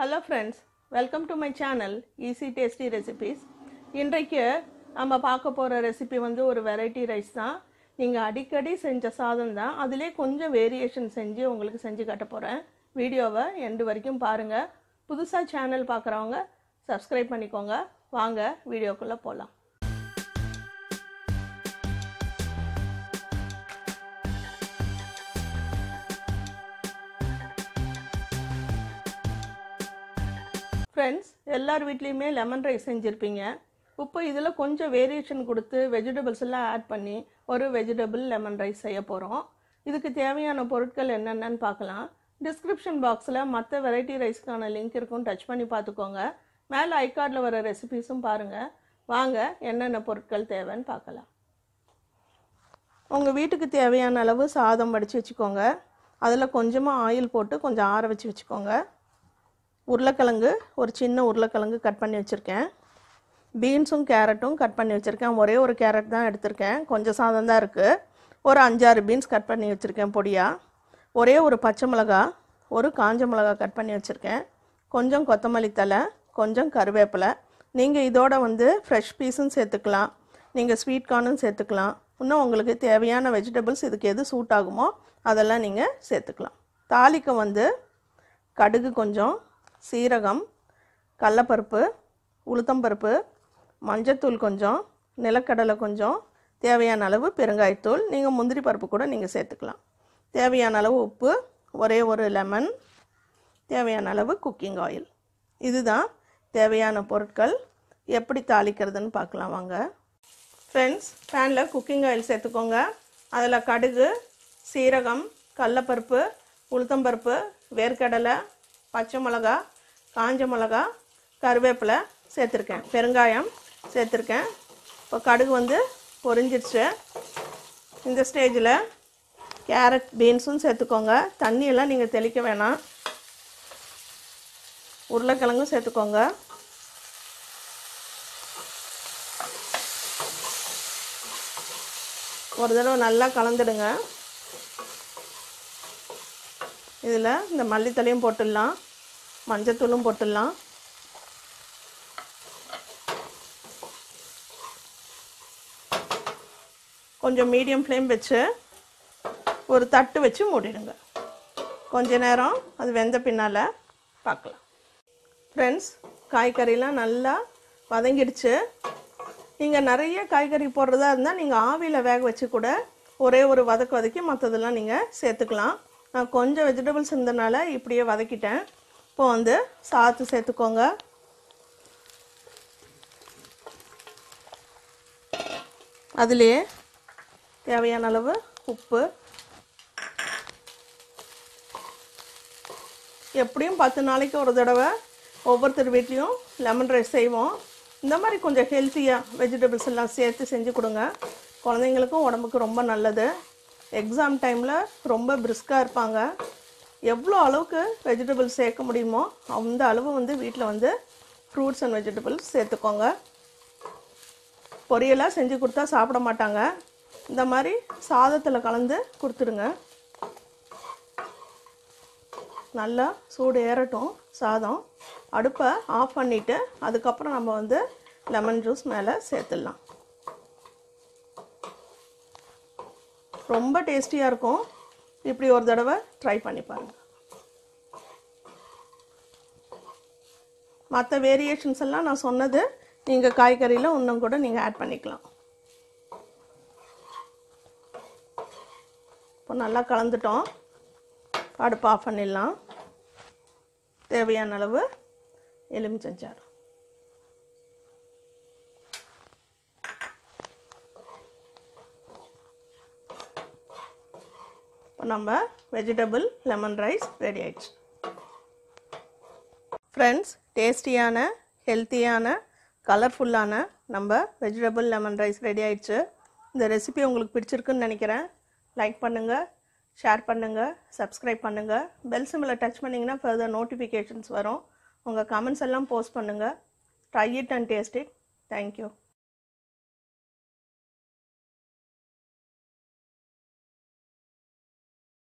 Hello friends welcome to my channel easy tasty recipes இன்றைக்கு நம்ம பார்க்க போகிற ரெசிபி வந்து ஒரு வெரைட்டி ரைஸ் தான். நீங்கள் அடிக்கடி செஞ்ச சாதம் தான். அதிலே கொஞ்சம் வேரியேஷன் செஞ்சு உங்களுக்கு செஞ்சு காட்ட போகிறேன் வீடியோவை எண்டு வரைக்கும் பாருங்கள் புதுசாக சேனல் பார்க்குறவங்க சப்ஸ்கிரைப் பண்ணிக்கோங்க. வாங்க வீடியோக்குள்ளே போகலாம் ஃப்ரெண்ட்ஸ் எல்லார் வீட்லேயுமே லெமன் ரைஸ் செஞ்சுருப்பீங்க. இப்போ இதில் கொஞ்சம் வேரியேஷன் கொடுத்து வெஜிடபிள்ஸ் எல்லாம் ஆட் பண்ணி ஒரு வெஜிடபிள் லெமன் ரைஸ் செய்ய போகிறோம் இதுக்கு தேவையான பொருட்கள் என்னென்னு பார்க்கலாம். டிஸ்கிரிப்ஷன் பாக்ஸில் மற்ற வெரைட்டி ரைஸ்க்கான லிங்க் இருக்கும். டச் பண்ணி பார்த்துக்கோங்க. மேலே ஐகார்டில் வர ரெசிபீஸும் பாருங்கள் வாங்க என்னென்ன பொருட்கள் தேவைன்னு பார்க்கலாம். உங்கள் வீட்டுக்கு தேவையான அளவு சாதம் வடித்து வச்சுக்கோங்க. அதில் கொஞ்சமாக ஆயில் போட்டு கொஞ்சம் ஆற வச்சு வச்சுக்கோங்க. உருளைக்கிழங்கு ஒரு சின்ன உருளைக்கிழங்கு கட் பண்ணி வச்சுருக்கேன். பீன்ஸும் கேரட்டும் கட் பண்ணி வச்சுருக்கேன். ஒரே ஒரு கேரட் தான் எடுத்திருக்கேன். கொஞ்சம் சாதம் தான் இருக்குது ஒரு அஞ்சாறு பீன்ஸ் கட் பண்ணி வச்சுருக்கேன் பொடியாக ஒரே ஒரு பச்சை மிளகா ஒரு காஞ்ச மிளகா கட் பண்ணி வச்சுருக்கேன். கொஞ்சம் கொத்தமல்லி தலை கொஞ்சம் கருவேப்பிலை. நீங்கள் இதோட வந்து ஃப்ரெஷ் பீஸும் சேர்த்துக்கலாம். நீங்கள் ஸ்வீட் கார்னும் சேர்த்துக்கலாம். இன்னும் உங்களுக்கு தேவையான வெஜிடபிள்ஸ் இதுக்கு எது சூட் ஆகுமோ அதெல்லாம் நீங்கள் சேர்த்துக்கலாம். தாலிக்கு வந்து கடுகு கொஞ்சம் சீரகம் கடலப்பருப்பு உளுத்தம்பருப்பு மஞ்சத்தூள் கொஞ்சம் நிலக்கடலை கொஞ்சம் தேவையான அளவு பெருங்காயத்தூள் நீங்கள் முந்திரி பருப்பு கூட நீங்கள் சேர்த்துக்கலாம். தேவையான அளவு உப்பு ஒரே ஒரு லெமன் தேவையான அளவு குக்கிங் ஆயில் இதுதான் தேவையான பொருட்கள். எப்படி தாளிக்கிறதுன்னு பார்க்கலாம் வாங்க. ஃப்ரெண்ட்ஸ் பேனில் குக்கிங் ஆயில் சேர்த்துக்கோங்க. அதில் கடுகு சீரகம் கடலப்பருப்பு உளுத்தம்பருப்பு வேர்க்கடலை பச்சை மிளகா காஞ்ச மிளகா கருவேப்பிலை சேர்த்துருக்கேன். பெருங்காயம் சேர்த்துருக்கேன். இப்போ கடுகு வந்து பொரிஞ்சிடுச்சு இந்த ஸ்டேஜில் கேரட் பீன்ஸும் சேர்த்துக்கோங்க. தண்ணியெல்லாம் நீங்கள் தெளிக்க வேணாம். உருளைக்கிழங்கும் சேர்த்துக்கோங்க. ஒரு தடவை நல்லா கலந்துடுங்க. இதில் இந்த மல்லித்தலையும் போட்டுடலாம் மஞ்சத்தூளும் போட்டுடலாம். கொஞ்சம் மீடியம் ஃப்ளேம் வச்சு ஒரு தட்டு வச்சு மூடிடுங்க. கொஞ்ச நேரம் அது வெந்த பின்னால் பார்க்கலாம். ஃப்ரெண்ட்ஸ் காய்கறிலாம் நல்லா வதங்கிடுச்சு. நீங்கள் நிறைய காய்கறி போடுறதா இருந்தால் நீங்கள் ஆவியில் வேக வச்சு கூட ஒரே ஒரு வதக்கு வதக்கி மற்றதெல்லாம் நீங்கள் சேர்த்துக்கலாம். நான் கொஞ்சம் வெஜிடபிள்ஸ் இருந்தனால இப்படியே வதக்கிட்டேன். இப்போ வந்து சாத்து சேர்த்துக்கோங்க. அதுலேயே தேவையான அளவு உப்பு. எப்படியும் பத்து நாளைக்கு ஒரு தடவை ஒவ்வொருத்தர் வீட்லேயும் லெமன் ரைஸ் செய்வோம். இந்த மாதிரி கொஞ்சம் ஹெல்த்தியாக வெஜிடபிள்ஸ் எல்லாம் சேர்த்து செஞ்சு கொடுங்க. குழந்தைங்களுக்கும் உடம்புக்கு ரொம்ப நல்லது. எக்ஸாம் டைமில் ரொம்ப பிரிஸ்காக இருப்பாங்க. எவ்வளோ அளவுக்கு வெஜிடபிள்ஸ் சேர்க்க முடியுமோ அந்த அளவு வந்து வீட்டில் வந்து ஃப்ரூட்ஸ் அண்ட் வெஜிடபிள்ஸ் சேர்த்துக்கோங்க. பொரியலாக செஞ்சு கொடுத்தா சாப்பிட மாட்டாங்க. இந்த மாதிரி சாதத்தில் கலந்து கொடுத்துடுங்க. நல்லா சூடு ஏறட்டும் சாதம். அடுப்பை ஆஃப் பண்ணிவிட்டு அதுக்கப்புறம் நம்ம வந்து லெமன் ஜூஸ் மேலே சேர்த்துடலாம். ரொம்ப டேஸ்டியாக இருக்கும். இப்படி ஒரு தடவை ட்ரை பண்ணி பாருங்கள் மற்ற வேரியேஷன்ஸ் எல்லாம் நான் சொன்னது நீங்கள் காய்கறியில் இன்னும் கூட நீங்கள் ஆட் பண்ணிக்கலாம். இப்போ நல்லா கலந்துட்டோம். அடுப்பு ஆஃப் பண்ணிடலாம். தேவையான அளவு எலுமிச்சஞ்சாறு இப்போ நம்ம வெஜிடபிள் லெமன் ரைஸ் ரெடி ஆயிடுச்சு. ஃப்ரெண்ட்ஸ் டேஸ்டியான ஹெல்த்தியான கலர்ஃபுல்லான நம்ம வெஜிடபிள் லெமன் ரைஸ் ரெடி ஆயிடுச்சு. இந்த ரெசிபி உங்களுக்கு பிடிச்சிருக்குன்னு நினைக்கிறேன். லைக் பண்ணுங்கள் ஷேர் பண்ணுங்கள் சப்ஸ்கிரைப் பண்ணுங்கள் பெல் சிம்மில் டச் பண்ணிங்கன்னா ஃபர்தர் நோட்டிஃபிகேஷன்ஸ் வரும். உங்கள் கமெண்ட்ஸ் எல்லாம் போஸ்ட் பண்ணுங்கள் try it and taste it thank you